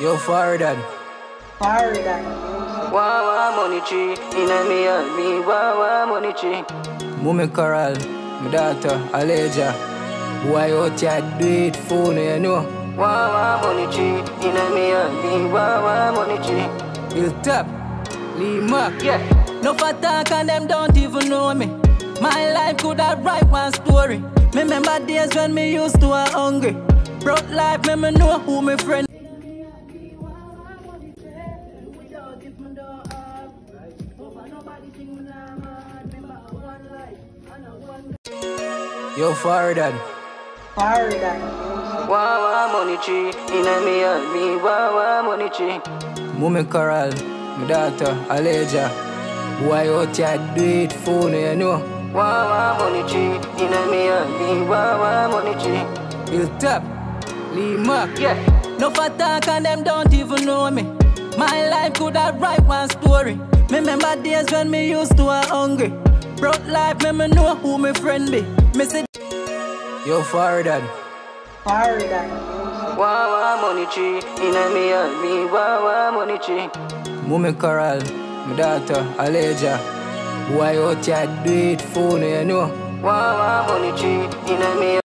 Yo, Faridon. Faridon. Wawa money tree, inna me and me, wawa money tree. Mummy Coral, my daughter, Aleja. Boy out here do it phone, you know. Wawa money tree, inna me and me, wawa money tree. Hilltop, Lee Mac. Yeah. No for talk and them don't even know me. My life could have write one story. Me remember days when me used to a hungry. Broke life, me me know who me friend. Yo, Faridon. Faridon. Wawa money tree, inna me and me, wawa money tree. Mummy Coral, my daughter, Aleja. Boy out here do it phone, you know. Wawa money tree, inna me and me, wawa money tree. Hilltop, Lee Mac. Yeah. No for talk and them don't even know me. My life could have write one story. Me remember days when me used to a hungry. Broke life, me me know who me friend be. Me say Yo, Faridon. Faridon. Wawa money tree, inna me and me, wawa money tree. Mummy Coral, my daughter, Aleja. Why out here do it phone, you know. Wawa money tree, inna me